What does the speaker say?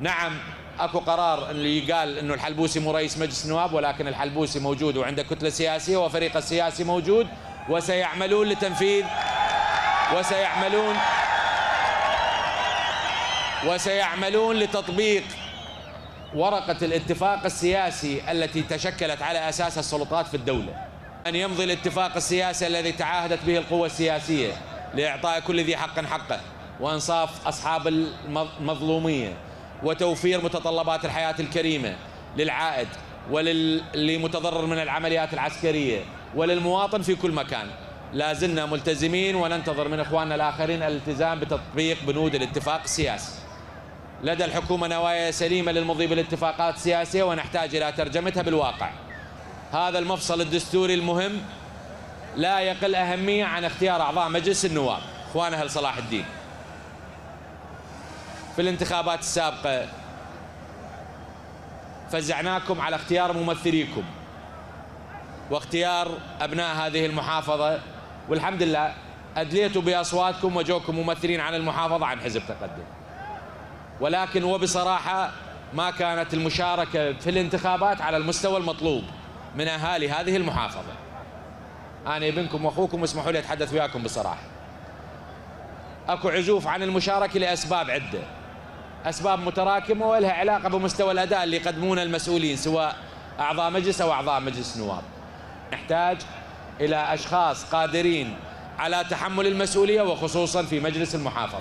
نعم. أكو قرار اللي قال إنه الحلبوسي مو رئيس مجلس النواب ولكن الحلبوسي موجود وعنده كتلة سياسية وفريق السياسي موجود وسيعملون لتنفيذ وسيعملون وسيعملون لتطبيق ورقة الاتفاق السياسي التي تشكلت على أساسها السلطات في الدولة. أن يمضي الاتفاق السياسي الذي تعاهدت به القوى السياسية لإعطاء كل ذي حق حقه وإنصاف أصحاب المظلومية. وتوفير متطلبات الحياة الكريمة للعائد وللي متضرر من العمليات العسكرية وللمواطن في كل مكان. لا زلنا ملتزمين وننتظر من إخواننا الآخرين الالتزام بتطبيق بنود الاتفاق السياسي. لدى الحكومة نوايا سليمة للمضي بالاتفاقات السياسية ونحتاج إلى ترجمتها بالواقع. هذا المفصل الدستوري المهم لا يقل أهمية عن اختيار أعضاء مجلس النواب. إخوان أهل صلاح الدين. في الانتخابات السابقة. فزعناكم على اختيار ممثليكم. واختيار أبناء هذه المحافظة. والحمد لله أدليتوا بأصواتكم وجوكم ممثلين عن المحافظة عن حزب تقدم. ولكن وبصراحة ما كانت المشاركة في الانتخابات على المستوى المطلوب من أهالي هذه المحافظة. أنا ابنكم وأخوكم اسمحوا لي أتحدث وياكم بصراحة. أكو عزوف عن المشاركة لأسباب عدة. أسباب متراكمة ولها علاقة بمستوى الأداء اللي يقدمونه المسؤولين سواء أعضاء مجلس أو أعضاء مجلس نواب نحتاج إلى أشخاص قادرين على تحمل المسؤولية وخصوصا في مجلس المحافظة.